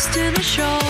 waves to the shore.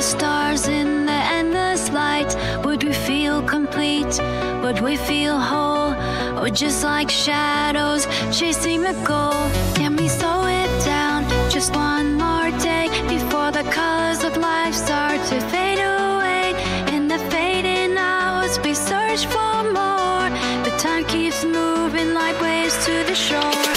the stars in the endless light, would we feel complete? Would we feel whole? Or just like shadows chasing the goal? Can we slow it down just one more day before the colors of life start to fade away? In the fading hours, we search for more, The time keeps moving like waves to the shore.